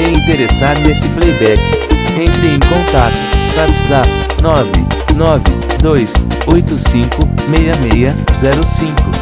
interessar nesse playback, entre em contato. WhatsApp 992856605